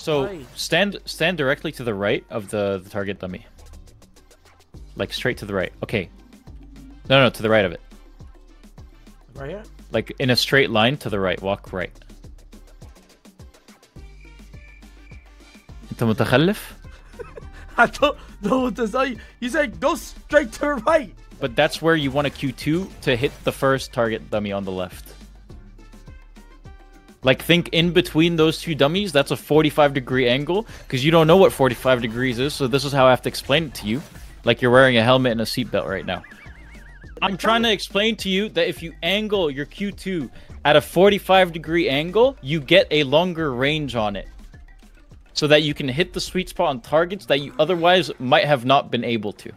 So Right. stand stand directly to the right of the, the target dummy. Like straight to the right. Okay. No, no, to the right of it. Right here? Like in a straight line to the right. Walk right. انت متخلف? I don't know what to tell you. You said go straight to the right. But that's where you want a Q2 to hit the first target dummy on the left. Like think in between those two dummies, that's a 45 degree angle because you don't know what 45 degrees is, so this is how I have to explain it to you. Like you're wearing a helmet and a seatbelt right now. I'm trying to explain to you that if you angle your Q2 at a 45 degree angle, you get a longer range on it. So that you can hit the sweet spot on targets that you otherwise might have not been able to.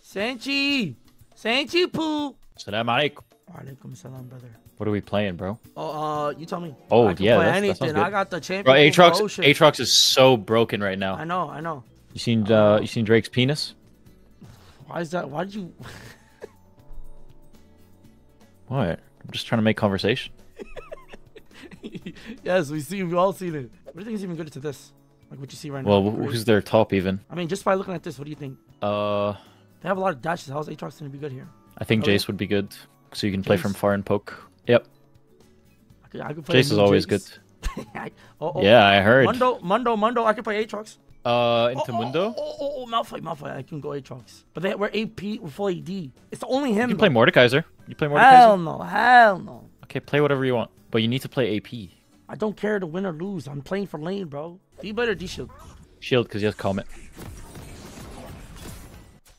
Sanchi! Sanchi poo! Salam alaikum. Alaikum salam, brother. What are we playing, bro? Oh, uh, you tell me. Oh, yeah, play anything. I got the champion. Bro, Aatrox. Aatrox is so broken right now. I know, I know. You seen, uh, you seen Drake's penis? Why is that? Why did you? What? I'm just trying to make conversation. yes, we see. We all seen it. What do you think is even good to this? Like what you see right Well, now. Well, who's their top even? I mean, just by looking at this, what do you think? Uh, They have a lot of dashes. How's Aatrox gonna be good here? I think Oh, yeah. Jace would be good, so you can play from far and poke. Yep, I could, I could play Jace is always Jace. good. I- oh, oh, Yeah, I heard. Mundo, Mundo, Mundo. I can play Aatrox. Uh, Oh, into oh, Mundo. Oh, oh, oh, Malphite, Malphite. I can go Aatrox. But they, we're AP, we're full AD. It's only him. You can play. Mordekaiser. You play Mordekaiser. Hell no, hell no. Okay, play whatever you want, but you need to play AP. I don't care to win or lose. I'm playing for lane, bro. D better D shield. Shield, because he has Comet.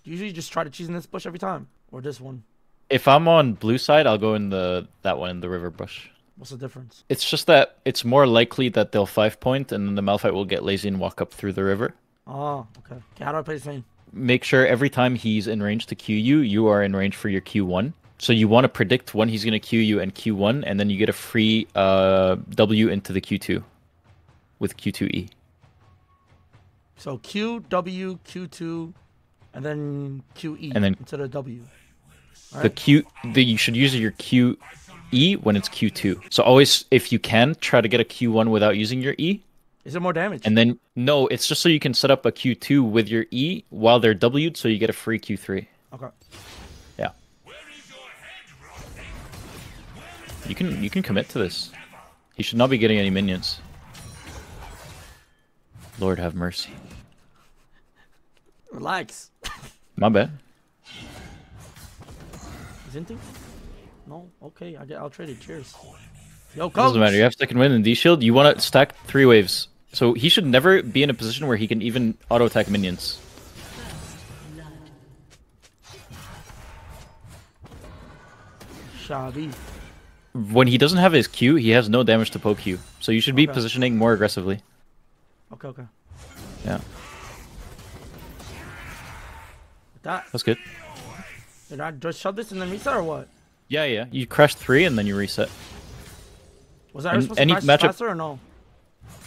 Usually just try to cheese in this bush every time. Or this one. If I'm on blue side, I'll go in the that one in the river bush. What's the difference? It's just that it's more likely that they'll five point, and then the Malphite will get lazy and walk up through the river. Oh, okay. Okay, how do I play this lane? make sure every time he's in range to Q you, you are in range for your Q1. So you want to predict when he's going to Q you and Q1, and then you get a free uh, W into the Q2 with Q2E. So Q, W, Q2, and then QE And then- instead of W. The Q, the, you should use your QE when it's Q2. So always, if you can, try to get a Q1 without using your E. Is it more damage? And then, no, it's just so you can set up a Q2 with your E while they're W'd, so you get a free Q3. okay. Yeah. You can you can commit to this. He should not be getting any minions. Lord have mercy. Relax. My bad. Is anything? No? Okay, I get I'll trade it. Cheers. Yo, coach. Doesn't matter. You have second win in D shield. You want to stack three waves. So he should never be in a position where he can even auto attack minions. Shabi. When he doesn't have his Q, he has no damage to poke you. So you should be Okay. positioning more aggressively. Okay, okay. Yeah, That that's good. Did I just shove this and then reset or what? Yeah, yeah. You crash three and then you reset. Was that And supposed any to crash matchup- faster or no?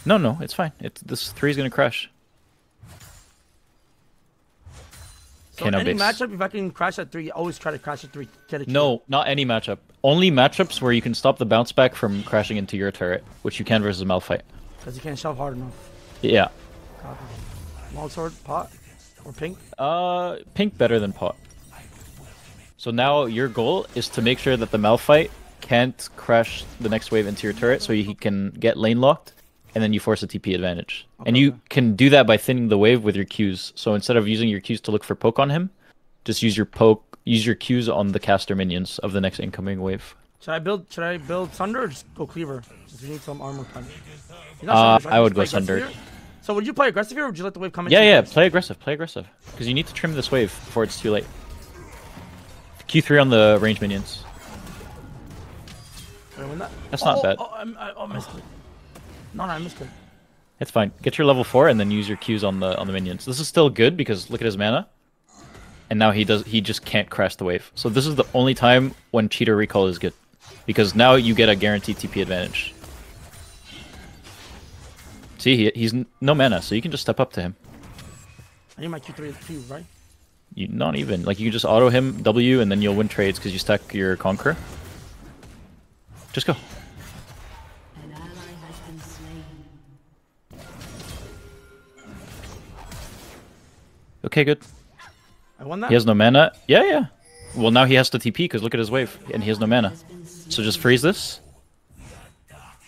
No, no, it's fine. It's this three is gonna crash. So any base. matchup, if I can crash at three, always try to crash at three. No, not any matchup. Only matchups where you can stop the bounce back from crashing into your turret, which you can versus a Malphite. because you can't shove hard enough. Yeah. Copy. Longsword, pot, or pink. Uh, pink better than pot. So now your goal is to make sure that the Malphite can't crash the next wave into your turret, so he can get lane locked, and then you force a TP advantage. and you can do that by thinning the wave with your Qs. So instead of using your Qs to look for poke on him, just use your poke, use your Qs on the caster minions of the next incoming wave. Should I build? Should I build Thunder or just go Cleaver? If you need some armor. You Uh. I would go here? So would you play aggressive here, or would you let the wave come in? Yeah, yeah, play aggressive, play aggressive. Because you need to trim this wave before it's too late. Q3 on the range minions. Did I win that? That's not oh, bad. Oh, I, I, I missed it. No, no, I missed it. It's fine. Get your level four and then use your Qs on the on the minions. This is still good because look at his mana. And now he does he just can't crash the wave. So this is the only time when cheater recall is good. Because now you get a guaranteed TP advantage. See, he, he's no mana, so you can just step up to him. I need my Q3 Q, right? You, not even. Like, you can just auto him, W, and then you'll win trades because you stack your Conqueror. Just go. Okay, good. I won that. He has no mana. Yeah, yeah. Well, now he has to TP because look at his wave, and he has no mana. So just freeze this.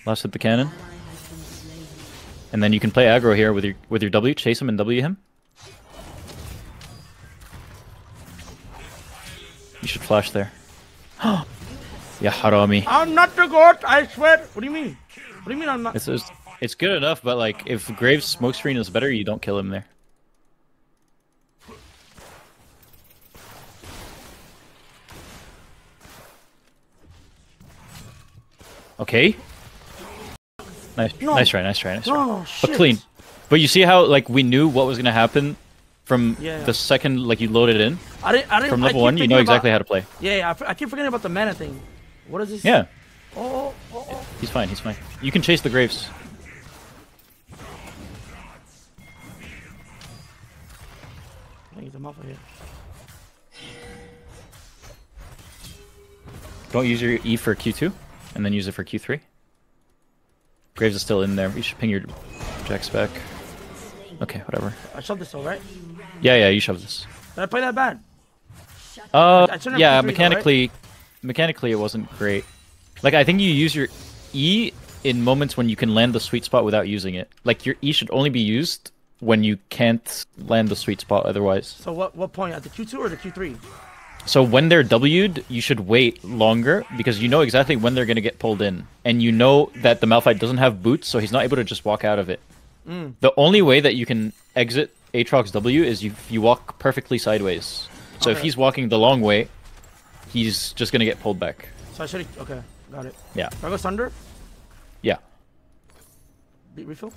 Last hit the cannon, and then you can play aggro here with your with your W, chase him and W him. You should flash there. yeah, Harami. I'm not the goat. I swear. What do you mean? What do you mean I'm not? It's, it's it's good enough, but like if Graves smoke screen is better, you don't kill him there. Okay. Nice, No. nice try, nice try, nice try. No, But shit. clean. But you see how like we knew what was gonna happen from Yeah. the second like you loaded in I didn't. I didn't. from level one. You know thinking exactly about, how to play. Yeah, yeah. I, I keep forgetting about the mana thing. What is this? Yeah, Oh, oh, oh. oh. he's fine. He's fine. You can chase the graves. I need them off of here. Don't use your E for Q2, and then use it for Q3. Graves is still in there. You should ping your Jax back. Okay, whatever. I shoved this though, right? Yeah, yeah, you shove this. Did I play that bad? Uh, I yeah, Q3 though, mechanically, mechanically it wasn't great. Like I think you use your E in moments when you can land the sweet spot without using it. Like your E should only be used when you can't land the sweet spot otherwise. So what? What point? At the Q2 or the Q3? So when they're W'd, you should wait longer because you know exactly when they're gonna get pulled in, and you know that the Malphite doesn't have boots, so he's not able to just walk out of it. Mm. The only way that you can exit Aatrox W is you you walk perfectly sideways. So if he's walking the long way, he's just gonna get pulled back. So I should. Okay, got it. Yeah, Do I go Sunder? yeah, Beat refill.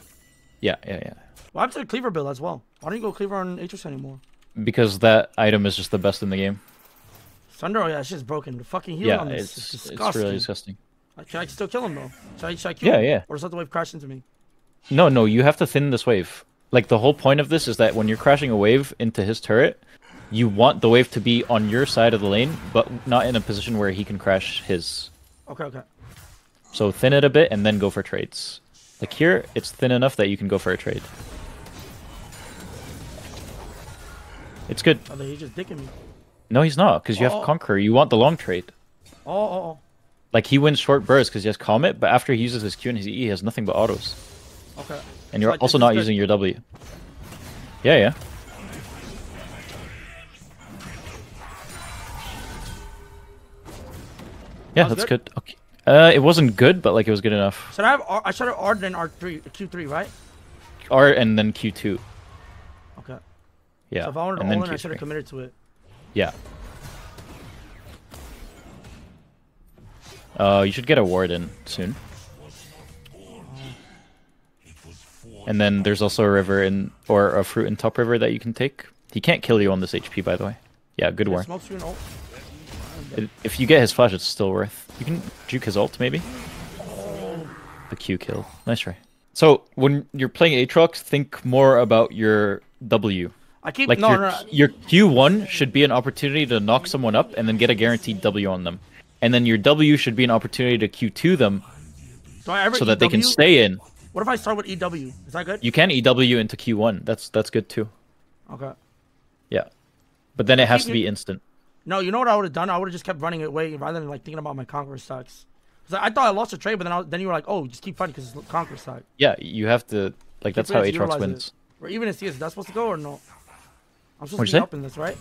yeah, yeah, yeah. Well, I'm to the Cleaver build as well. Why don't you go Cleaver on Aatrox anymore? Because that item is just the best in the game. Sunder, oh yeah, it's just broken. The fucking heal yeah, on this it's is it's disgusting. really disgusting. Can I still kill him though? Should I, should I kill Yeah, him? yeah. Or does that the wave crash into me? No, no, you have to thin this wave. Like the whole point of this is that when you're crashing a wave into his turret, you want the wave to be on your side of the lane, but not in a position where he can crash his. Okay, okay. So thin it a bit and then go for trades. Like here, it's thin enough that you can go for a trade. It's good. Oh, he's just dicking me. No, he's not, because you have Oh. Conqueror. You want the long trade. Oh, oh, oh. Like he wins short bursts because he has Comet, but after he uses his Q and his E, he has nothing but autos. Okay. And you're also not using your W. Yeah, yeah. Yeah, That that's good. Okay. Uh, it wasn't good, but like it was good enough. Should I have? R- I should have R then R3, Q3, right? R and then Q2. Okay. Yeah. So if I wanted to and then all in, I should have committed to it. Yeah. Uh, you should get a warden soon. And then there's also a river in or a fruit in top river that you can take. He can't kill you on this HP, by the way. Yeah, good Yeah, warden. smoke screen. It- If you get his flash, it's still worth. You can juke his ult, maybe. The Q kill. Nice try. So when you're playing Aatrox, think more about your W. I keep Like no, your no, no. your Q1 should be an opportunity to knock someone up and then get a guaranteed W on them. And then your W should be an opportunity to Q2 them Do I ever so that they can stay in. What if I start with EW? Is that good? You can EW into Q1. That's that's good too. Okay. Yeah. But then it has to be instant. No, you know what I would have done? I would have just kept running it away rather than like thinking about my conqueror stacks. 'Cause I, thought I lost a trade, but then I, then you were like, oh, just keep fighting because it's conqueror stack. Yeah, you have to like that's how Keep Aatrox wins. It. Or even in CS, is that supposed to go or no? I'm supposed What'd to be say? up in this, right?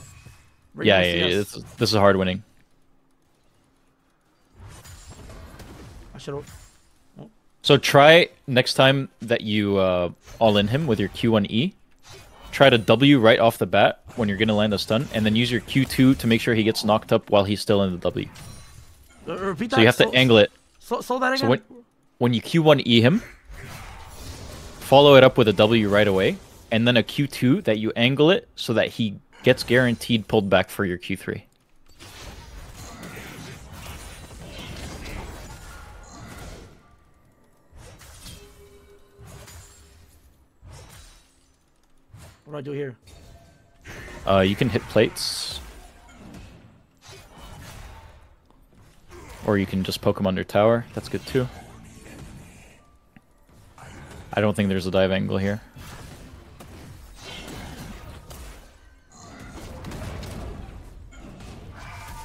Yeah, yeah, yeah. This, this is hard winning. I should have. So try next time that you uh, all in him with your Q1E. Try to W right off the bat when you're gonna land a stun, and then use your Q2 to make sure he gets knocked up while he's still in the W. Uh, repeat that. So you have to angle it. So, so that again. So when when you Q1E him, follow it up with a W right away, and then a Q2 that you angle it so that he gets guaranteed pulled back for your Q3. What do I do here? Uh, you can hit plates. Or you can just poke them under tower. That's good too. I don't think there's a dive angle here.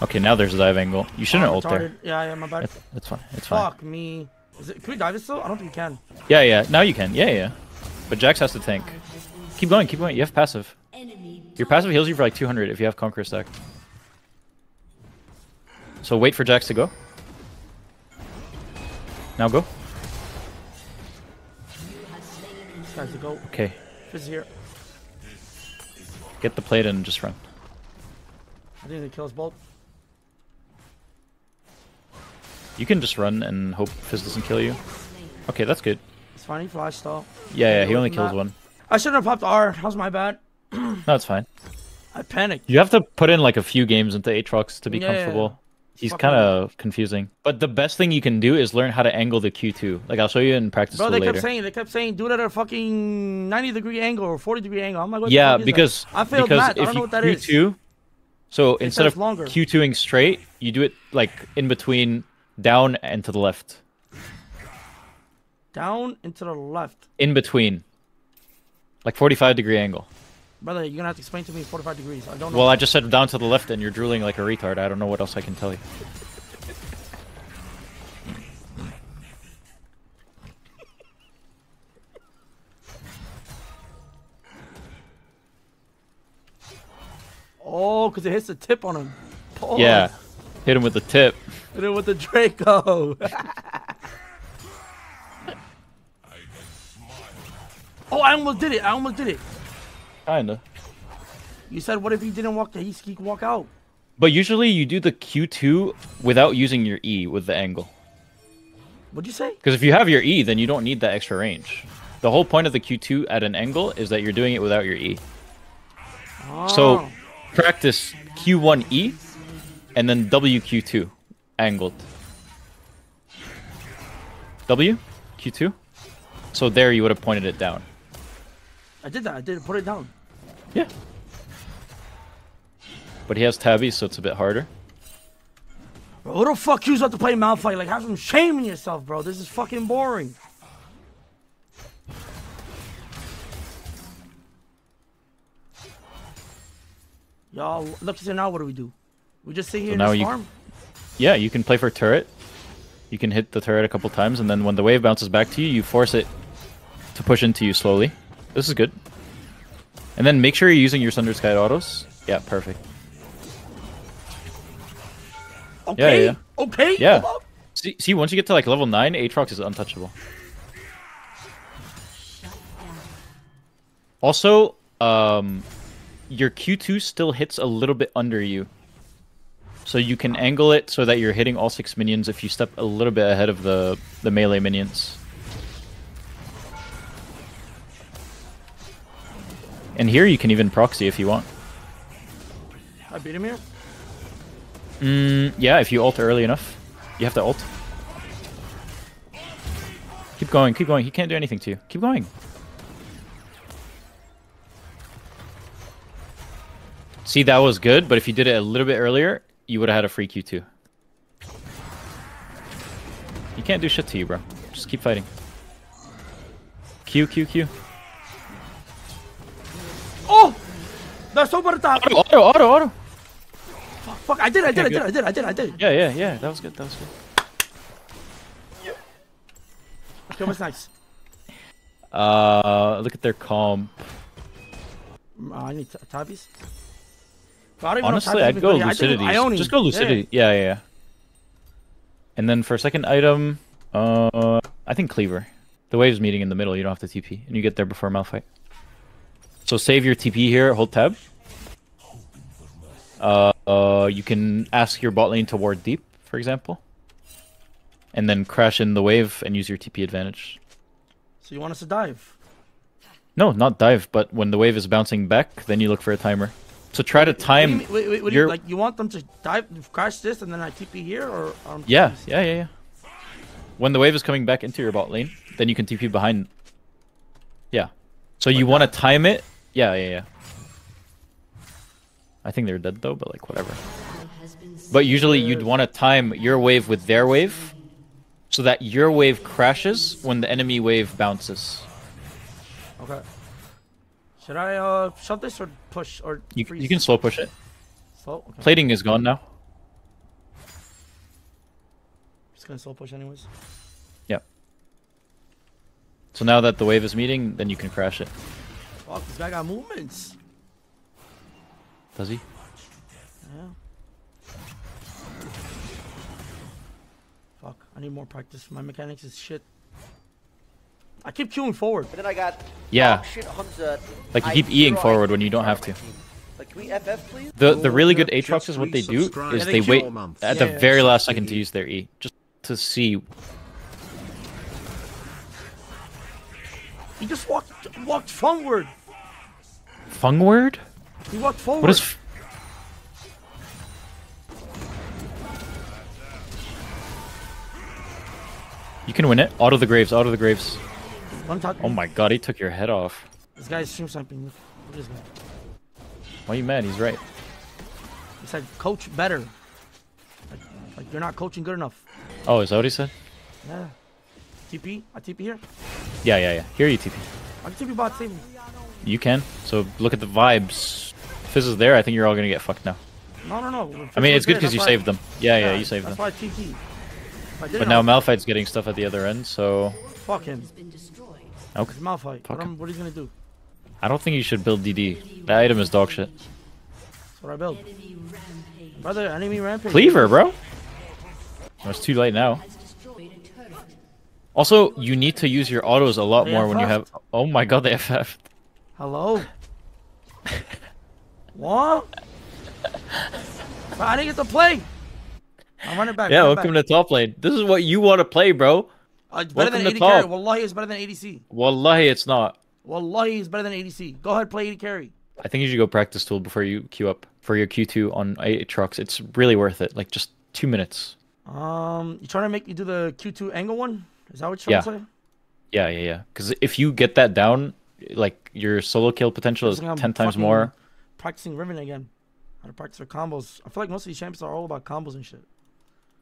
Okay, now there's a dive angle. You shouldn't oh, ult there. Yeah, yeah, my bad. It's, it's fine. It's Fuck fine. Fuck me. It, can we dive it still? I don't think we can. Yeah, yeah. Now you can. Yeah, yeah. But Jax has to tank. Keep going, keep going. You have passive. Your passive heals you for like 200 if you have Conqueror stack. So wait for Jax to go. Now go. This guy's go. Okay. Fizz here. Get the plate and just run. I think they kill us both. You can just run and hope Fizz doesn't kill you. Okay, that's good. It's fine. He flash stall. Yeah, yeah, he only kills that- one. I shouldn't have popped R. That was my bad. No, it's fine. I panicked. You have to put in like a few games into Aatrox to be Yeah, yeah, yeah. comfortable. He's kind of confusing. But the best thing you can do is learn how to angle the Q2. Like I'll show you in practice Bro, they later. kept saying they kept saying do it at a fucking 90 degree angle or 40 degree angle. I'm like, what the yeah, is because I failed because math. I if don't know what that is. Q2, so instead of longer. Q2ing straight, you do it like in between down and to the left. Down and to the left. In between. Like 45 degree angle. Brother, you're gonna have to explain to me 45 degrees. I don't know. Well, I just said down to the left and you're drooling like a retard. I don't know what else I can tell you. oh, because it hits the tip on him. Pause. Yeah. Hit him with the tip. Hit him with the Draco. oh, I almost did it. I almost did it. Kinda. You said, what if he didn't walk? He, he could walk out. But usually you do the Q2 without using your E with the angle. What'd you say? Because if you have your E, then you don't need that extra range. The whole point of the Q2 at an angle is that you're doing it without your E. Oh. So practice Q1E and then WQ2 angled. W, Q2. So there you would have pointed it down. I did that. I did put it down. Yeah. But he has tabby, so it's a bit harder. Bro, who the fuck you about to play Malphite? Like, have some shame in yourself, bro. This is fucking boring. Y'all, look, so now what do we do? We just sit here So and now you- farm? Yeah, you can play for turret. You can hit the turret a couple times, and then when the wave bounces back to you, you force it to push into you slowly. This is good. And then make sure you're using your Sundered Sky autos. Yeah, perfect. Okay. yeah. yeah. Okay. Yeah. See, see, once you get to like level 9, Aatrox is untouchable. Also, um, your Q2 still hits a little bit under you. So you can angle it so that you're hitting all six minions if you step a little bit ahead of the, the melee minions. And here you can even proxy if you want. I beat him here. Mm, yeah, if you ult early enough. You have to ult. Keep going, keep going. He can't do anything to you. Keep going. See, that was good, but if you did it a little bit earlier, you would have had a free Q2. He can't do shit to you, bro. Just keep fighting. Q, Q, Q. Oh! That's so bad attack. Auto, auto, auto, auto. Fuck, fuck, I did, I did, I Yeah, did. I did, I did, I did. Yeah, yeah, yeah. That was good, that was good. Okay, what's next? Uh, look at their comp. Uh, I need tabbies. Bro, I don't even know Honestly, I'd go good. Yeah, I think Lucidity. Just go Lucidity. Yeah. yeah, yeah, And then for second item, uh, I think Cleaver. The wave's meeting in the middle. You don't have to TP, and you get there before Malphite. So save your TP here. Hold tab. Uh, uh, you can ask your bot lane to ward deep, for example, and then crash in the wave and use your TP advantage. So you want us to dive? No, not dive, but when the wave is bouncing back, then you look for a timer. So try to What do you time. wait, wait, what do you, like you want them to dive, crash this, and then I TP here, or? Um, Yeah, yeah, yeah, yeah. When the wave is coming back into your bot lane, then you can TP behind. Yeah. So you want to time it? Yeah, yeah, yeah. I think they're dead though, but like whatever. But usually you'd want to time your wave with their wave, so that your wave crashes when the enemy wave bounces. Okay. Should I uh shove this or push or You freeze? you can slow push it. Slow. Okay. Plating is gone now. It's gonna slow push anyways. Yeah. So now that the wave is meeting, then you can crash it. Fuck, this guy got movements. Does he? Yeah. Fuck, I need more practice. My mechanics is shit. I keep queuing forward. And then I got Yeah. oh, shit, Hunza. Like you I keep eing zero forward when you don't have to. Like, can we FF please? The the really good Just Aatroxes, what they do is they they wait kill a month. at the very last second to use their E, just to see. He just walked walked forward. Fung word? He walked forward. What is? You can win it. Auto the graves. Auto the graves. Oh my god, he took your head off. This guy's stream sniping. Look at this guy. Why are you mad? He's right. He said, "Coach better." Like, like you're not coaching good enough. Oh, is that what he said? Yeah. TP. I TP here. Yeah, yeah, yeah. Here you TP. I can TP bot save me. You can. So look at the vibes. Fizz is there. I think you're all gonna get fucked now. No, no, no. I mean, it's good because you saved them. Yeah, yeah, you saved That's them. why I TP. If I didn't, But now Malphite's getting stuff at the other end, so fuck him. okay. It's Malphite. Fuck What, him. what are you gonna do? I don't think you should build DD. That item is dog shit. That's what I build. Brother, enemy rampage. Cleaver, bro. Oh, it's too late now. Also, you need to use your autos a lot They more when you have. Oh my god, they FF. Hello. what? I didn't get to play. I'm running back. Yeah, running welcome back. to top lane. This is what you want to play, bro. Uh, it's better welcome than to 80 carry. top. Wallahi, it's better than ADC. Wallahi, it's not. Wallahi, it's better than ADC. Go ahead, play 80 carry. I think you should go practice tool before you queue up for your Q2 on trucks. It's really worth it. Like just two minutes. Um, you trying to make me do the Q2 angle one? Is that what you're trying to say? Yeah, yeah, yeah. Because if you get that down, like your solo kill potential is I'm ten times more. Practicing Riven again. How to practice their combos. I feel like most of these champions are all about combos and shit.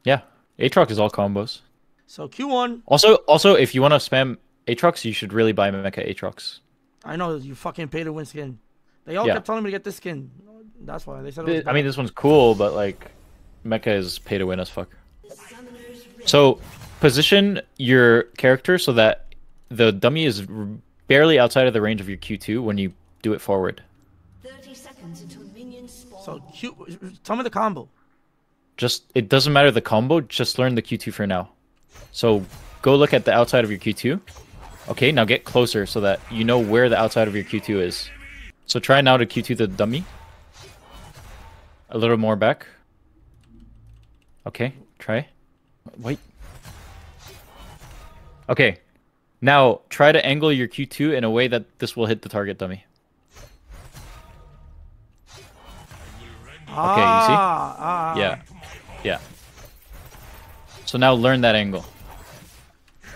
Yeah, Aatrox is all combos. So Q1, Also, also, if you want to spam Aatrox, you should really buy Mecha Aatrox. I know you fucking pay to win skin. They all Yeah. kept telling me to get this skin. That's why they said. It I mean, this one's cool, but like, Mecha is pay to win as fuck. So, position your character so that the dummy is barely outside of the range of your Q2 when you do it forward. 30 seconds until minions spawn. So Q. Tell me the combo. Just it doesn't matter the combo. Just learn the Q2 for now. So go look at the outside of your Q2. Okay, now get closer so that you know where the outside of your Q2 is. So try now to Q2 the dummy. A little more back. Okay, try. Wait. Okay. Now try to angle your Q2 in a way that this will hit the target dummy. Ah, you see? Ah, Yeah. Yeah. So now learn that angle.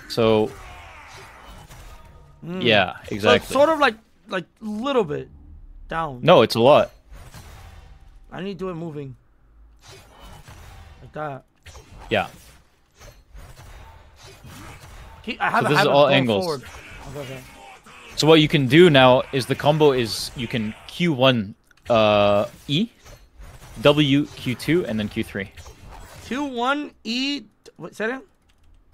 So yeah, So it's exactly. sort of like like little bit down. No, it's a lot. I need to do it moving. Like that. Yeah. He, I have So a this is habit of all angles. Forward. Okay, okay. So what you can do now is the combo is you can Q1 uh E, W Q2 and then Q3. Q1 E. What? Say that.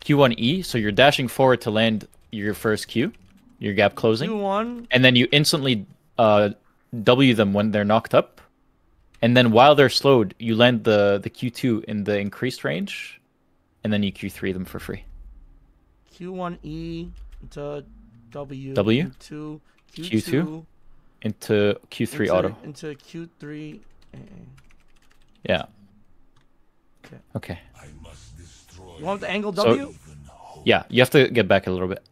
Q1 E, so you're dashing forward to land your first Q, your gap closing, Q1. and then you instantly uh W them when they're knocked up. And then while they're slowed, you land the the Q2 in the increased range, and then you Q3 them for free. Q1 E to W. Two. Q2, Into Q3 into, auto. Into Q3. eh, eh. Yeah. Okay. Okay. You want the angle So- W? Yeah, you have to get back a little bit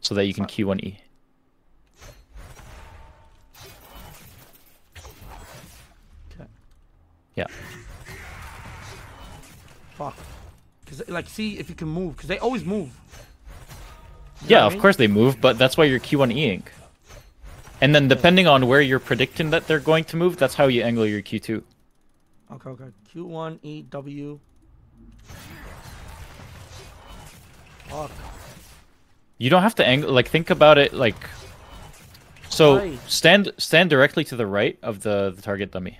so that you can Q1E. Okay. Yeah. Fuck. Cause like, see if you can move, cause they always move. Yeah, of course they move, but that's why you're Q1Eing. And then depending on where you're predicting that they're going to move, that's how you angle your Q2. Okay, okay. Q1 E W. Fuck. You don't have to angle like think about it like so Right. stand stand directly to the right of the, the target dummy.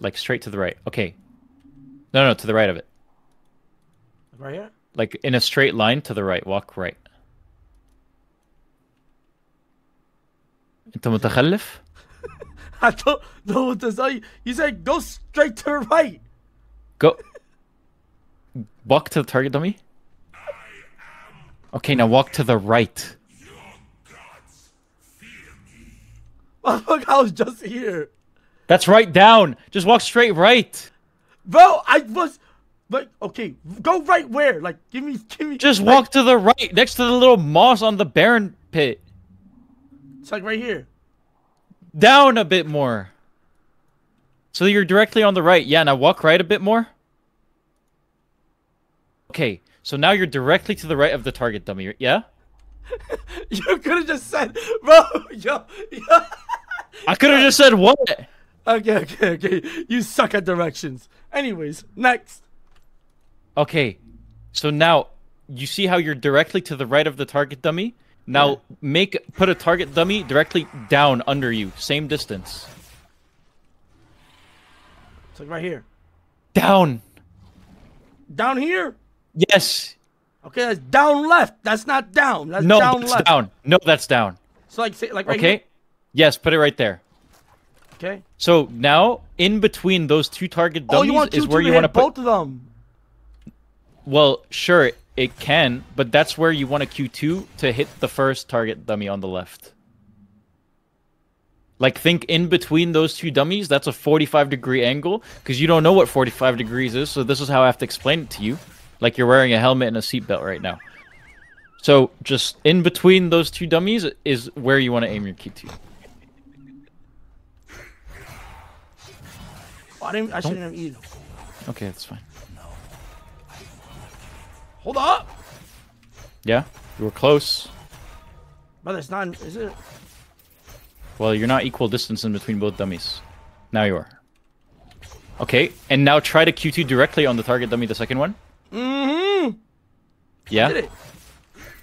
Like straight to the right. Okay. No, no, to the right of it. Right here. Like in a straight line to the right. Walk right. انت متخلف؟ I don't know what to say. You said go straight to the right. Go. Walk to the target dummy. Okay, now walk to the right. Motherfucker, I was just here. That's right down. Just walk straight right. Bro, I was like, okay, go right where? Like, give me, give me. Just like, walk to the right next to the little moss on the Baron pit. It's like right here. Down a bit more. So you're directly on the right. Yeah, now walk right a bit more. Okay, so now you're directly to the right of the target dummy. Yeah? You could have just said, bro, yo, yo. I could have just said what? Okay, okay, okay. You suck at directions. Anyways, next. Okay, so now you see how you're directly to the right of the target dummy? Now make put a target dummy directly down under you, same distance. It's like right here. Down. Down here. Yes. Okay, that's down left. That's not down. That's No, down that's left. down. No, that's down. So like, say, like right Okay. Yes, put it right there. Okay. So now, in between those two target Oh, dummies you want is Q2 where you want to put. both of them. Well, sure, it can, but that's where you want a Q2 to hit the first target dummy on the left. Like, think in between those two dummies, that's a 45 degree angle, because you don't know what 45 degrees is, so this is how I have to explain it to you. Like you're wearing a helmet and a seatbelt right now. So, just in between those two dummies is where you want to aim your Q2. Oh, I didn't. I shouldn't have eaten. Okay, that's fine. Hold up, Yeah, you were close. brother. It's not. Is it? Well, you're not equal distance in between both dummies. Now you are. Okay, and now try to Q2 directly on the target dummy, the second one. Mm-hmm. Yeah? Did it?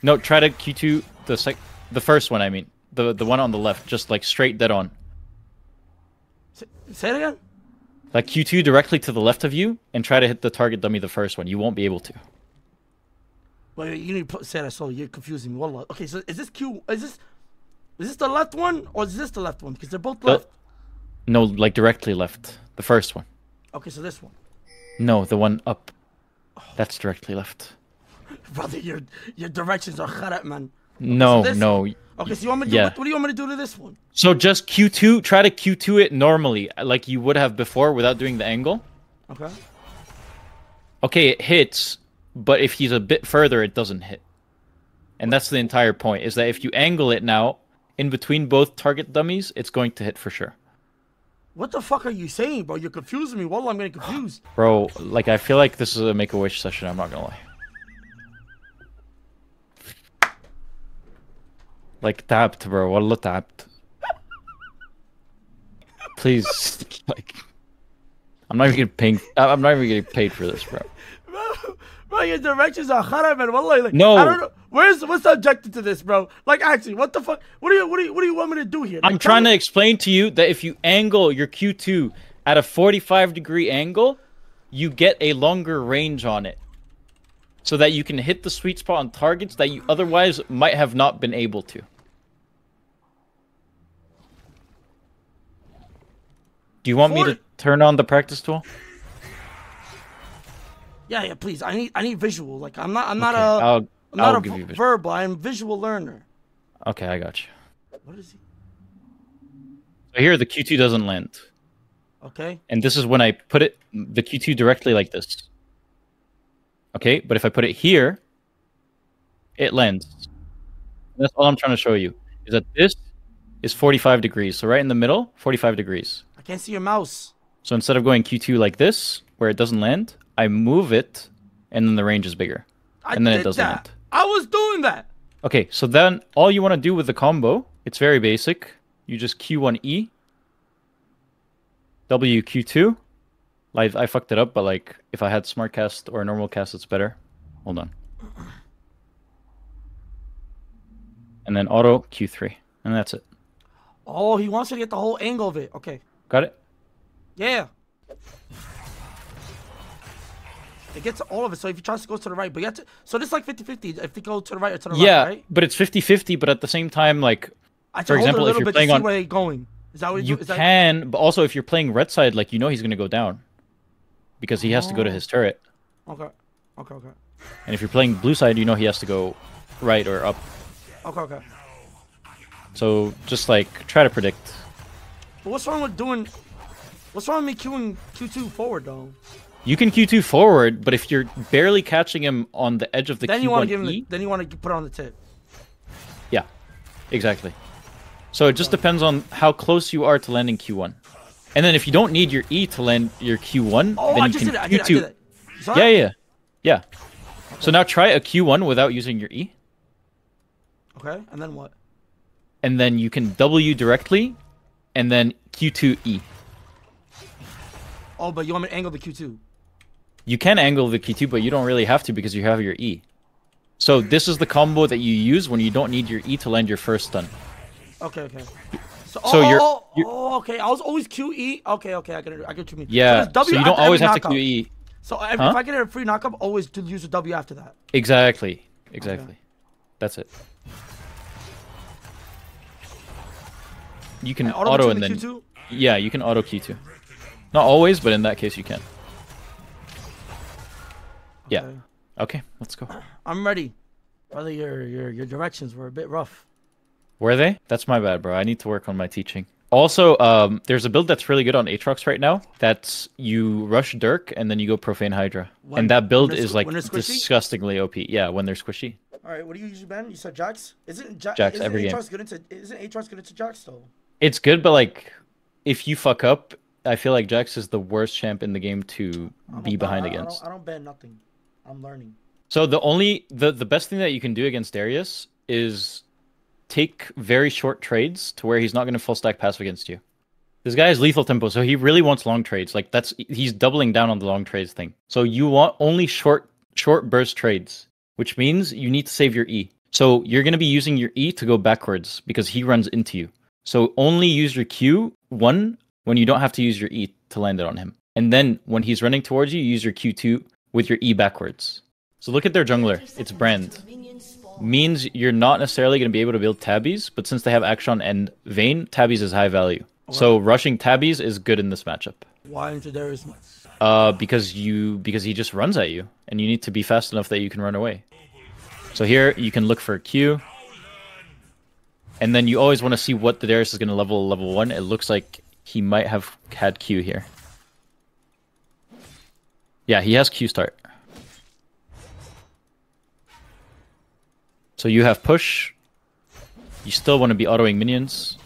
No, try to Q2 the sec the first one, I mean. The the one on the left, just like straight dead on. Say, say it again. Like Q2 directly to the left of you and try to hit the target dummy the first one. You won't be able to. Wait, wait, you need to put, say that slowly. You're confusing me. Wallah. Okay, so is this Q? Is this? Is this the left one or is this the left one? Because they're both The- left. No, like directly left. The first one. Okay, so this one. No, the one up. That's directly left. Brother, your your directions are kharat, man. No, this no. one. Okay, so you want me to do what, what do you want me to do to this one? So just Q2, try to Q2 it normally, like you would have before without doing the angle. Okay. Okay, it hits, but if he's a bit further, it doesn't hit. And that's the entire point, is that if you angle it now, in between both target dummies, it's going to hit for sure. What the fuck are you saying, bro? You're confusing me. Wallah, I'm getting confused. Bro, like, I feel like this is a Make-A-Wish session, I'm not gonna lie. Like, tapped, bro. Wallah tapped. Please, like... I'm not even getting paid. I'm not even getting paid for this, bro. Bro, your directions are. Wallah, like, No. I don't know. Where's what's the objective to this, bro? Like, actually, what the fuck? What do you what do you what do you want me to do here? I'm trying me- to explain to you that if you angle your Q2 at a 45 degree angle, you get a longer range on it. So that you can hit the sweet spot on targets that you otherwise might have not been able to. Do you want me to turn on the practice tool? Yeah, yeah, please. I need I need visual. Like, I'm not I'm not Okay, a I'll, am not I'll a give v- you visual. verbal. I'm visual learner. Okay, I got you. What is he? So here the Q2 doesn't land. Okay. And this is when I put it the Q2 directly like this. Okay, but if I put it here, it lands. That's all I'm trying to show you. Is that this is 45 degrees. So right in the middle, 45 degrees. I can't see your mouse. So instead of going Q2 like this, where it doesn't land, I move it, and then the range is bigger. I And then it doesn't that. I was doing that. Okay, so then all you want to do with the combo, it's very basic. You just Q1E, W Q2. Like I fucked it up, but like if I had smart cast or normal cast, it's better. Hold on. And then auto Q3, and that's it. Oh, he wants you to get the whole angle of it. Okay. Got it? Yeah. It gets all of it. So if he tries to go to the right, but you have to. So this is like 50-50 if they go to the right or to the yeah, left, right? but it's 50-50, but at the same time, like I for example, if you're playing on- where they're going. Is that what you is that- can, but also if you're playing red side, like you know he's gonna go down because he has to go to his oh. turret, Okay. Okay. Okay. and if you're playing blue side, you know he has to go right or up. Okay. Okay. So just like try to predict. But what's wrong with doing? What's wrong with me queuing Q2 forward though? You can Q2 forward, but if you're barely catching him on the edge of the Then you want to Q1 give him. E, The, then you want to put it on the tip. yeah, exactly. So it just depends on how close you are to landing Q1. And then if you don't need your E to land your Q1, Oh, then I you just can did it. I did, it, I Q2. did. You Yeah, yeah, yeah. So now try a Q1 without using your E, Okay. And then what? and then you can W directly, and then Q2 E. Oh, but you want me to angle the Q2? You can angle the Q2, but you don't really have to because you have your E. So this is the combo that you use when you don't need your E to land your first stun. Okay. Okay. So, So oh, you're- oh, oh, okay. I was always QE. Okay. Okay. I get it. I get what you mean. Yeah, it's W so you don't always every have to. QE. So if, Huh? if I get a free knockup, always to use a W after that. Exactly. Exactly. That's it. You can auto, auto, and then Q2. yeah, you can auto Q2. Not always, but in that case you can. Yeah. Okay. Okay, let's go. I'm ready. Brother, your your your directions were a bit rough. Were they? That's my bad, bro. I need to work on my teaching. Also, um, there's a build that's really good on Aatrox right now. That's you rush Dirk and then you go Profane Hydra, When- and that build is like when they're squishy? disgustingly OP. Yeah, when they're squishy. All right, what do you usually ban? You said Jax. Isn't ja- Jax isn't every game. Aatrox good into isn't Aatrox good into Jax though? It's good, but like, if you fuck up, I feel like Jax is the worst champ in the game to I be behind I, I against. don't, I don't ban nothing. I'm learning. So the only the the best thing that you can do against Darius is take very short trades to where he's not going to full stack passive against you. This guy is lethal tempo, so he really wants long trades. Like that's he's doubling down on the long trades thing. So you want only short short burst trades, which means you need to save your E. So you're going to be using your E to go backwards because he runs into you. So only use your Q one when you don't have to use your E to land it on him. And then when he's running towards you, use your Q2 with your E backwards. So look at their jungler. It's Brand. until minions spawn. Means you're not necessarily going to be able to build tabbies, but since they have Akshan and Vayne, tabbies is high value. So rushing tabbies is good in this matchup. Why into Darius? Uh, because you because he just runs at you, and you need to be fast enough that you can run away. So here you can look for a Q, and then you always want to see what the Darius is going to level level one. It looks like he might have had Q here. Yeah, he has Q start. So you have push. You still want to be autoing minions.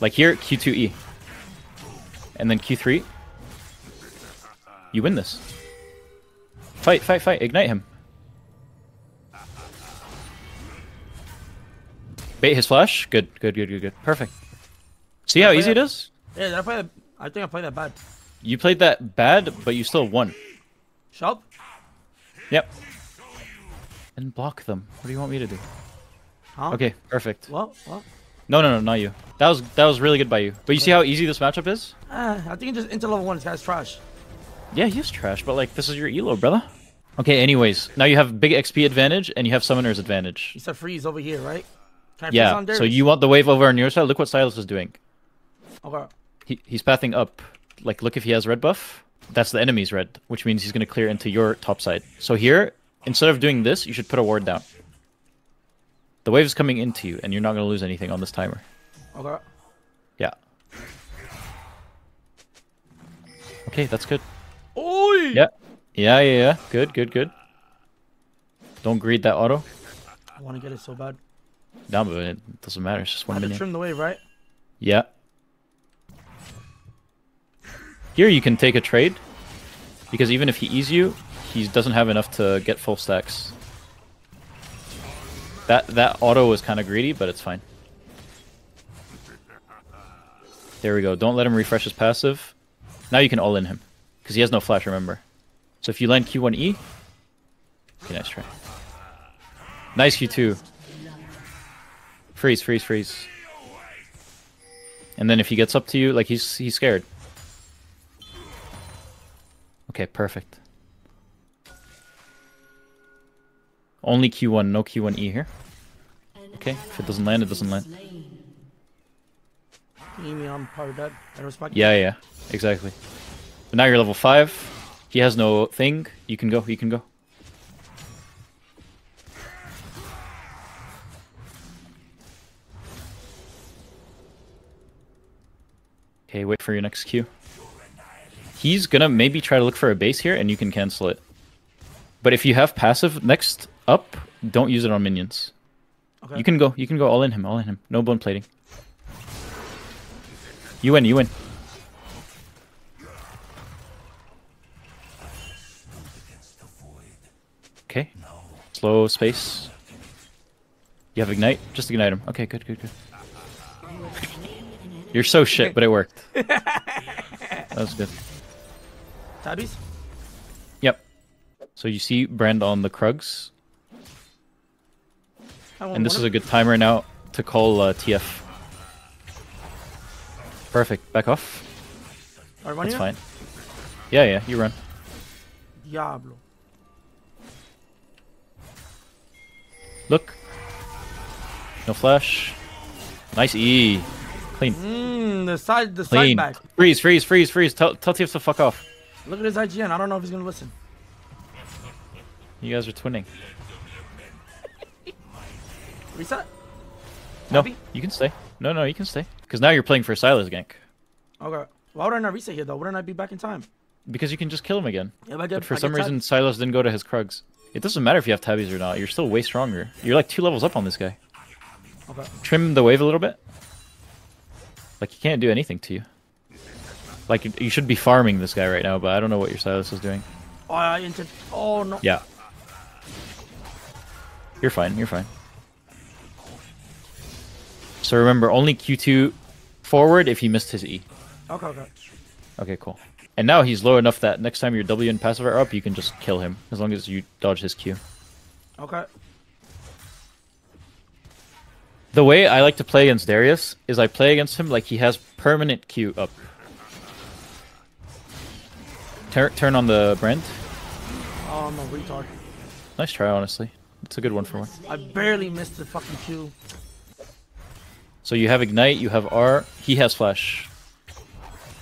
Like here, Q2E. And then Q3. You win this. Fight, fight, fight. Ignite him. Bait his flash. Good, good, good, good, good. Perfect. See how easy it is? Yeah, I play? I think I played that bad. You played that bad, but you still won. Shop. Yep. And block them. What do you want me to do? Huh? Okay, perfect. What? What? No, no, no, not you. That was that was really good by you. But you see how easy this matchup is? Ah, I think just into level one. This guy's trash. Yeah, he is trash, but like this is your elo, brother. Okay, anyways, now you have big XP advantage and you have summoner's advantage. He a freeze over here, right? Can I Yeah, on so you want the wave over on your side. Look what Sylas is doing. Okay. He, he's pathing up. Like, look if he has red buff. That's the enemy's red, which means he's going to clear into your top side. So here, instead of doing this, you should put a ward down. The wave is coming into you, and you're not going to lose anything on this timer. Okay. Yeah. Okay, that's good. Oi! Yeah. Yeah, yeah, yeah. Good, good, good. Don't greed that auto. I want to get it so bad. No, but it doesn't matter. It's just I one to minion. trim the wave, right? Yeah. Here you can take a trade. Because even if he eats you, he doesn't have enough to get full stacks. That that auto was kind of greedy, but it's fine. There we go. Don't let him refresh his passive. Now you can all in him. Because he has no flash, remember. So if you land Q1E... Okay, nice try. Nice Q2. Freeze, freeze, freeze. And then if he gets up to you, like he's he's scared. Okay, perfect. Only Q1, no Q1E here. Okay, if it doesn't land, it doesn't land. You mean dead. Yeah, yeah, exactly. But now you're level 5. He has no thing. You can go, you can go. Okay, wait for your next Q. He's gonna maybe try to look for a base here, and you can cancel it. But if you have passive next up, don't use it on minions. Okay. You can go, you can go all in him, all in him. No bone plating. You win, you win. Okay. Slow space. You have ignite? Just ignite him. Okay, good, good, good. You're so shit, but it worked. that was good. Tabbies. Yep. So you see Brand on the Krugs, and this is a good timer now to call uh, TF. Perfect. Back off. Alright, That's here? fine. Yeah, yeah, you run. Diablo. Look. No flash. Nice E. Clean. Mmm, the side, the side Clean. back. Freeze, freeze, freeze, freeze. Tell, tell TF to fuck off. Look at his IGN. I don't know if he's gonna listen. You guys are twinning. Reset. No, Tabby? you can stay. No, no, you can stay. Because now you're playing for Sylas gank. Okay. Why would I not reset here though? Wouldn't I be back in time? Because you can just kill him again. If I get, But for I some reason, Sylas didn't go to his Krugs. It doesn't matter if you have tabbies or not. You're still way stronger. You're like two levels up on this guy. Okay. Trim the wave a little bit. Like he can't do anything to you. Like you- should be farming this guy right now, but I don't know what your Sylas is doing. Oh, I entered. Oh no. Yeah. You're fine. You're fine. So remember, only Q2 forward if he missed his E. Okay, okay. Okay, cool. And now he's low enough that next time your W and passive are up, you can just kill him as long as you dodge his Q. Okay. The way I like to play against Darius is I play against him like he has permanent Q up. Tur turn on the Brent. Oh, I'm a retard. Nice try, honestly. It's a good one for one. I barely missed the fucking Q. So you have Ignite, you have R, he has Flash.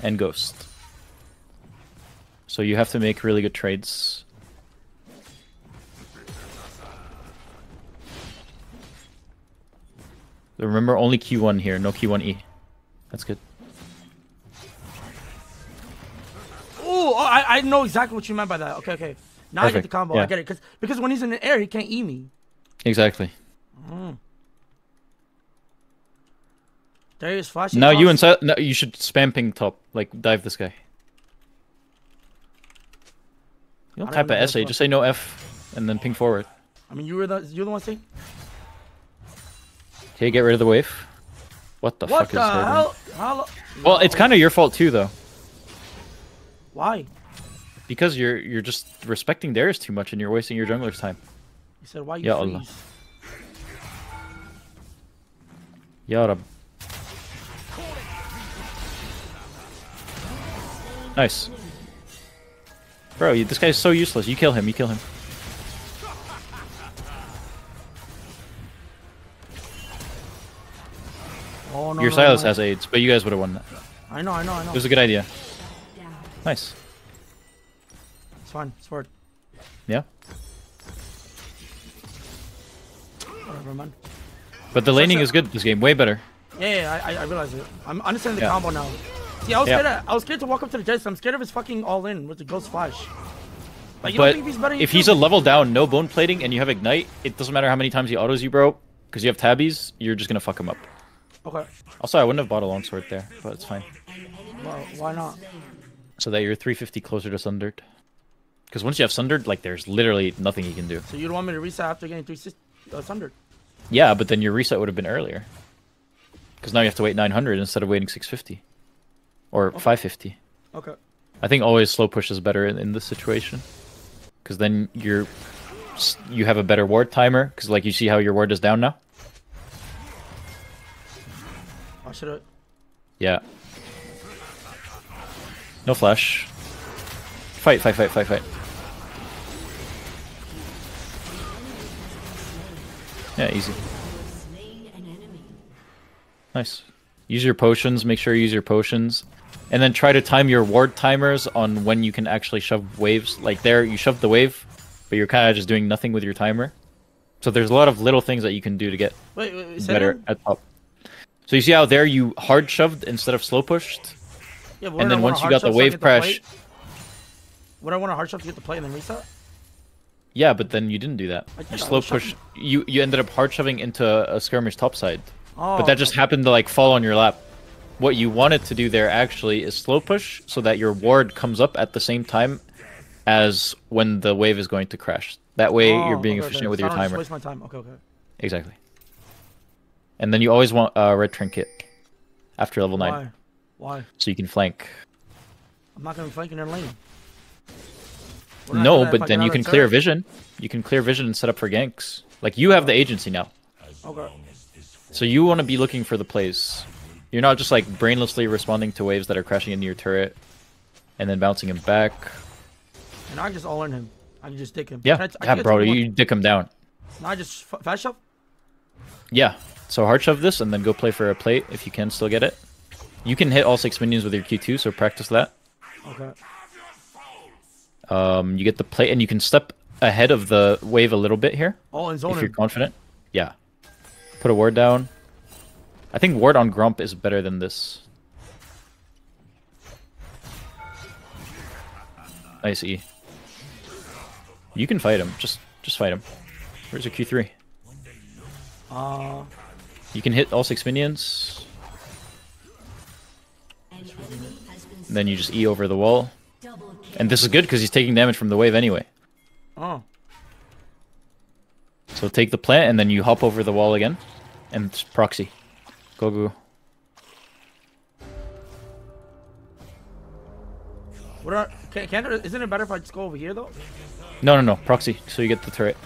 And Ghost. So you have to make really good trades. Remember, only Q1 here, no Q1E. That's good. Oh, I, I know exactly what you meant by that. Okay, okay. Now I get the Perfect, combo. I get it. Cause, because when he's in the air, he can't E me. Exactly. Mm. Darius flashing. Now you inside. No, you should spam ping top. Like dive this guy. You don't type know a how essay. Just say no F, and then ping forward. I mean, you were the you're the one saying. Okay, get rid of the wave. What the What fuck the is hell? How, Well, it's kind of your fault too, though, Why? because you're you're just respecting theirs too much, and you're wasting your jungler's time. He said, why you Ya Allah. Ya Rab. Nice. Bro, you, this guy's so useless. You kill him. You kill him. Oh no. Your no, Sylas no. has AIDS, but you guys would have won that. I know, I know, I know. It was a good idea. Nice. It's fine. It's. Yeah. Whatever, man. But the laning is good this game. Way better. Yeah, yeah, I, I, I realize it. I'm understanding the Yeah. combo now. See, I was Yeah. scared. Of, I was scared to walk up to the Jets. I'm scared of his fucking all in with the Ghost Flash. Like, you don't But think he's better? if he's a level down, no bone plating, and you have ignite, it doesn't matter how many times he autos you, bro. Because you have tabbies, you're just gonna fuck him up. okay, Also, I wouldn't have bought a longsword there, but it's fine. well, why not? So that you're 350 closer to Sundered. Because once you have Sundered, like there's literally nothing he can do. So you don't want me to reset after getting three uh, hundred? Yeah, but then your reset would have been earlier. Because now you have to wait 900 instead of waiting 650. Or 550. Okay. I think always slow push is better in, in this situation. Because then you're you have a better ward timer. Because like you see how your ward is down now. I should have. Yeah. No flash. Fight, fight, fight, fight, fight. Yeah, easy. Slain an enemy. Nice. Use your potions. Make sure you use your potions, and then try to time your ward timers on when you can actually shove waves. Like there, you shove the wave, but you're kind of just doing nothing with your timer. So there's a lot of little things that you can do to get Wait, wait, wait better at top. So you see how there you hard shoved instead of slow pushed, Yeah, and then once you got the so wave get crash, Would I want a hard shove to get the play and then reset? yeah, but then you didn't do that. You slow push. You you ended up hard shoving into a skirmish top side. Oh, But that just happened to like fall on your lap. What you wanted to do there actually is slow push so that your ward comes up at the same time as when the wave is going to crash. That way Oh, you're being okay, efficient okay. with So your I don't just timer. waste my time. Okay, okay. Exactly. And then you always want a red trinket after level 9 Why? Why? so you can flank. I'm not gonna be flanking their lane. What do I do No, but then you can turret? clear vision. You can clear vision and set up for ganks. Like you have the agency now. Okay. So you want to be looking for the plays. You're not just like brainlessly responding to waves that are crashing into your turret and then bouncing him back. And I just all in him. I can just dick him. Yeah, I I yeah bro, to you dick him down. Now I just fast shove. Yeah. So hard shove this and then go play for a plate if you can still get it. You can hit all six minions with your Q2, so practice that. Okay. Um, you get the plate and you can step ahead of the wave a little bit here All in zone if you're confident. Yeah. Put a ward down. I think ward on Gromp is better than this. Nice E. You can fight him. Just just fight him. Where's your Q3? Uh, You can hit all six minions. And then you just E over the wall. And this is good because he's taking damage from the wave anyway. oh. So take the plant and then you hop over the wall again. And proxy. Go, go, go. What are, can, can't there, isn't it better if I just go over here though? No, no, no. Proxy. So you get the turret.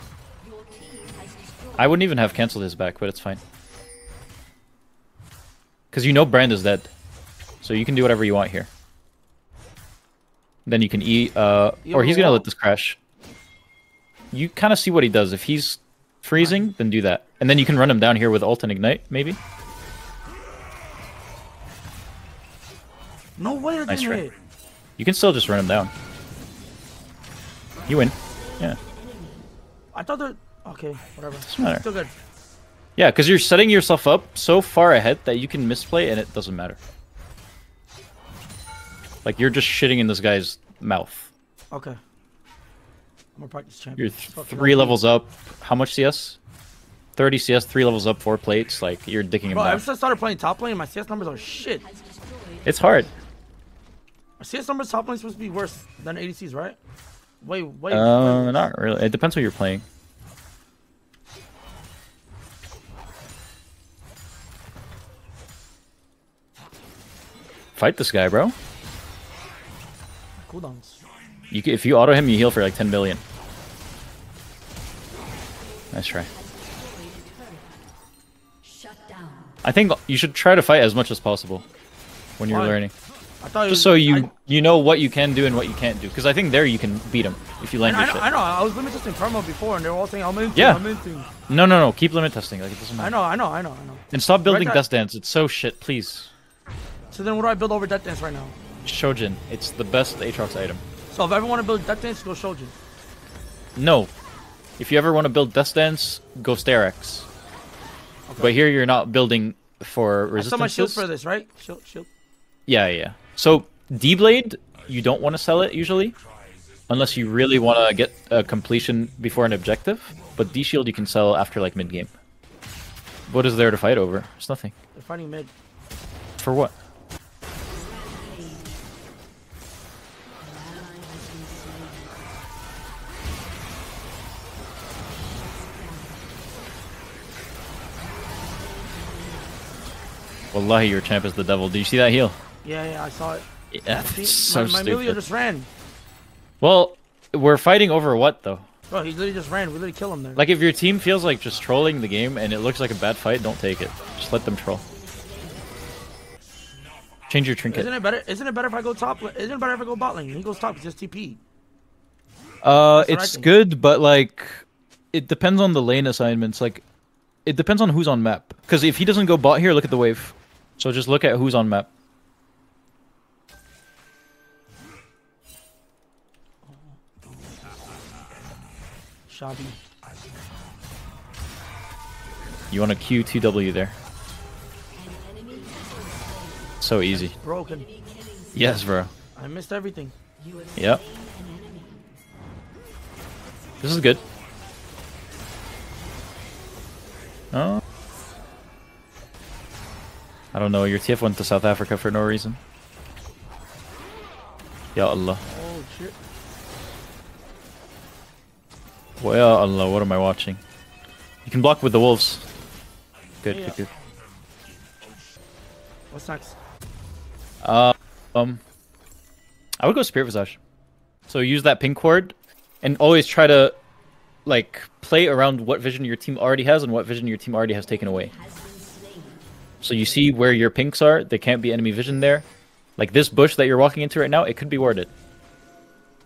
I wouldn't even have canceled his back, but it's fine. Because you know Brand is dead. So you can do whatever you want here. Then you can eat, uh, or he's gonna let this crash. You kind of see what he does. If he's freezing, then do that. And then you can run him down here with ult and ignite, maybe. No way Nice try. You can still just run him down. You win. Yeah. I thought that. Okay, whatever. Doesn't matter. Still good. Yeah, because you're setting yourself up so far ahead that you can misplay and it doesn't matter. Like you're just shitting in this guy's mouth. Okay. I'm gonna practice champ. You're th- three levels up. How much CS? 30 CS, three levels up, four plates. Like you're dicking him Bro, down. ever since I started playing top lane, my CS numbers are shit. It's hard. My CS numbers top lane supposed to be worse than ADCs, right? Wait, wait. Uh, not really. It depends who you're playing. Fight this guy, bro. Cooldowns. You, ca- if you auto him, you heal for like 10 million. Nice try. shut down. I think you should try to fight as much as possible when you're Why? learning. I thought Just was- so you I, you know what you can do and what you can't do. Because I think there you can beat him if you land I, your know, shit. I know. I was limit testing promo before, and they were all saying I'm into. Yeah. I'm into. No, no, no. Keep limit testing. Like it doesn't matter. I know. I know. I know. I know. And stop building Right, Death Dance. It's so shit. Please. So then, what do I build over Death Dance right now? Shojin. It's the best Aatrox item. So if I ever want to build Death Dance, go Shojin. No. If you ever want to build Death Dance, go Sterak's. But here you're not building for resistance. I my shield for this, right? Shield, shield. Yeah, yeah. So D Blade, you don't want to sell it usually, unless you really want to get a completion before an objective. But D Shield you can sell after like mid game. What is there to fight over? It's nothing. They're fighting mid. For what? Wallahi, your champ is the devil. Did you see that heal? Yeah, yeah, I saw it. Yeah, See, so my, my Amelia stupid. just ran. Well, we're fighting over what though? Bro, he literally just ran. We literally killed him there. Like if your team feels like just trolling the game and it looks like a bad fight, don't take it. Just let them troll. Change your trinket. isn't it better? Isn't it better if I go top? Isn't it better if I go bot lane? He goes top. It's just TP. Uh, That's what I it's good, but like, it depends on the lane assignments. Like, It depends on who's on map. Because if he doesn't go bot here, look at the wave. So just look at who's on map. Shabby. You want to Q2W there. So easy. Broken. Yes, bro. I missed everything. Yep. This is good. Oh. I don't know, your TF went to South Africa for no reason. Ya Allah. Oh shit. Well, ya Allah, what am I watching? You can block with the wolves. Good, Yeah. good, good. What's next? Uh, um, I would go Spirit Visage. So use that pink cord, and always try to, like, play around what vision your team already has and what vision your team already has taken away. So you see where your pinks are. There can't be enemy vision there. Like this bush that you're walking into right now, it could be warded,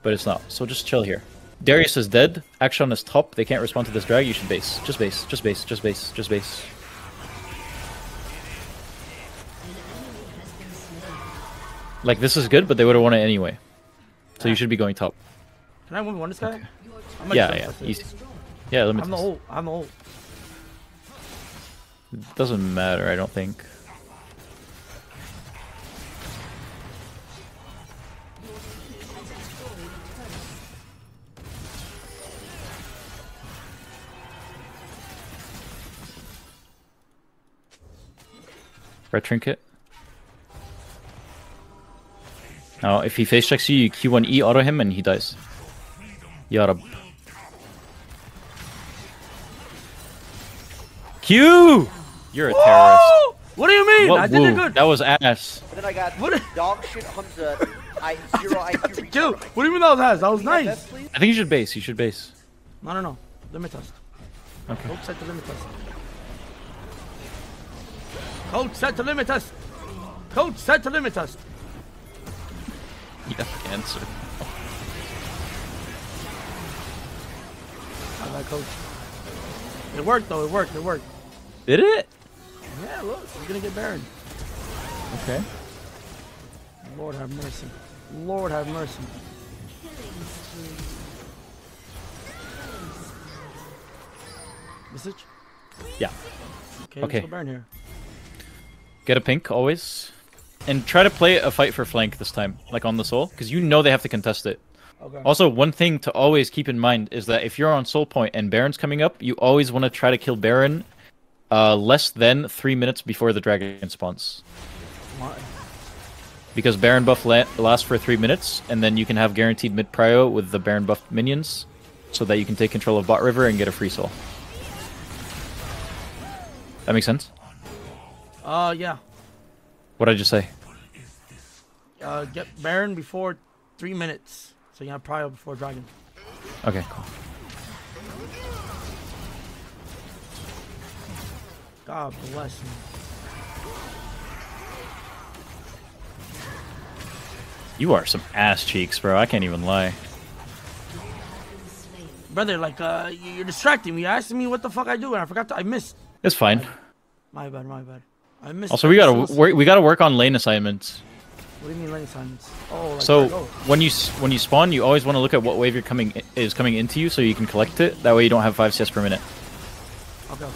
but it's not. So just chill here. Darius is dead. Akshan is top. They can't respond to this drag. You should base. Just base. Just base. Just base. Just base. Like this is good, but they would have won it anyway. So you should be going top. Can I win one this guy? Might Yeah, yeah, easy. Yeah, let me. I'm the ult. I'm the ult. Doesn't matter, I don't think. Red trinket. Now, if he face checks you, you Q1E auto him and he dies. Ya Rab. Q! You're a terrorist. What do you mean? What I did it good. That was ass. And then I got What- dog shit Hamza. Uh, I zero IQ. Kill. retard. What do you mean that was ass? That was FF, nice. please? I think you should base. You should base. No, no, no. Limit test. Okay. Coach set the limit test. Coach set the limit test. Coach set the limit test. Yeah, answer. I like coach. It worked though. It worked. It worked. Did it? Yeah, look, you're gonna get Baron. Okay. Lord have mercy. Lord have mercy. Message? Yeah. Okay, Okay. Baron here. Get a pink always, and try to play a fight for flank this time, like on the soul, because you know they have to contest it. Okay. Also, one thing to always keep in mind is that if you're on soul point and Baron's coming up, you always want to try to kill Baron uh, less than three minutes before the dragon spawns. Why? Because Baron buff la- lasts for three minutes, and then you can have guaranteed mid prio with the Baron buff minions, so that you can take control of bot river and get a free soul. That makes sense. Uh, yeah. What did I just say? Uh, get Baron before three minutes. So you have Prio before Dragon. Okay, cool. God bless you. You are some ass cheeks, bro. I can't even lie. Brother, like, uh, you- you're distracting me. You're asking me what the fuck I do, and I forgot to. I missed. It's fine. My bad, my bad. I missed. Also, we gotta work. We gotta work on lane assignments. What do you mean lane assignments? Oh, like So go. when you when you spawn, you always want to look at what wave you're coming is coming into you, so you can collect it. That way, you don't have five CS per minute. Okay, okay.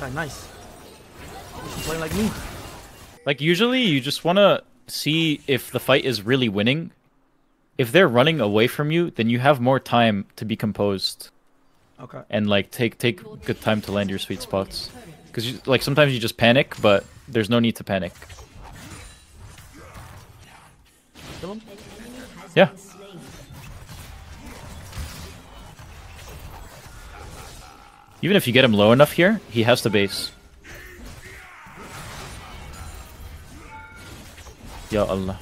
Guy, nice. You should play like me. Like usually, you just want to see if the fight is really winning. If they're running away from you, then you have more time to be composed Okay. and like take take good time to land your sweet spots. Because you like sometimes you just panic, but there's no need to panic. Kill him. Yeah. Even if you get him low enough here, he has to base. Ya Allah.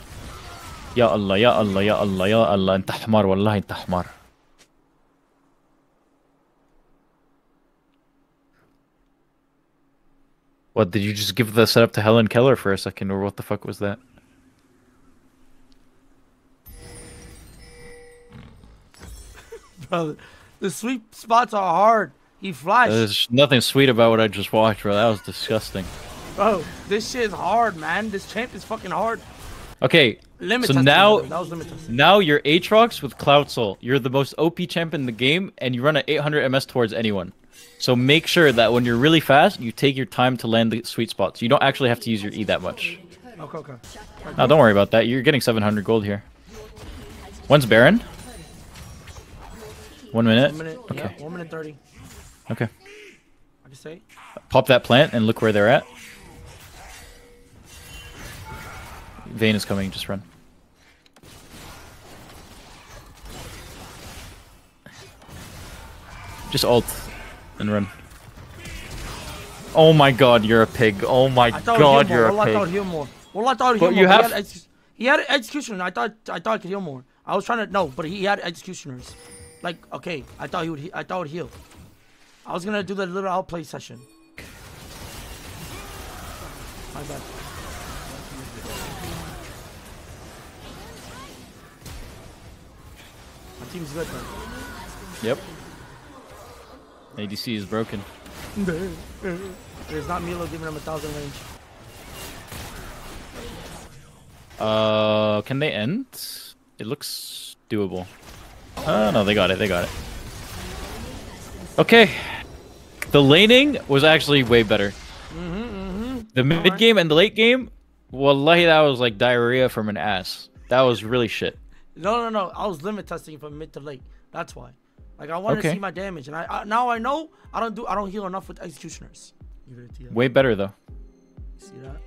Ya Allah, Ya Allah, Ya Allah, Ya Allah. انت حمار والله انت حمار. What, did you just give the setup to Helen Keller for a second, or what the fuck was that? Brother, The sweep spots are hard. He flashed. There's nothing sweet about what I just watched, bro. That was disgusting. Bro, this shit is hard, man. This champ is fucking hard. Okay, Limit so now that was limit testing. now you're Aatrox with Cloud Soul. You're the most OP champ in the game, and you run an 800 MS towards anyone. So make sure that when you're really fast, you take your time to land the sweet spots. You don't actually have to use your E that much. Okay, okay. No, don't worry about that. You're getting 700 gold here. When's Baron? One minute. One minute. Okay. Yeah, one minute thirty. Okay. I can say. Pop that plant and look where they're at. Vayne is coming. Just run. Just ult and run. Oh my god, you're a pig. Oh my god, you're. Well, a I thought pig. he'll more. Well, I thought he'd heal you more. but have- He had, ex- he had executioner. I thought I thought I could heal more. I was trying to no, but he had executioners. Like okay, I thought he would. I thought he would heal. I was gonna do the little outplay session. My bad. My team's good though. Yep. ADC is broken. There's not Milio giving him a thousand range. Uh, can they end? It looks doable. Oh no, they got it. They got it. Okay. The laning was actually way better. Mm-hmm, the mm-hmm. mid game and the late game, wallahi, that was like diarrhea from an ass. That was really shit. No, no, no. I was limit testing from mid to late. That's why. Like I wanted to see my damage, and I, I now I know I don't do I don't heal enough with executioners. Give it to you. Way better though. See that?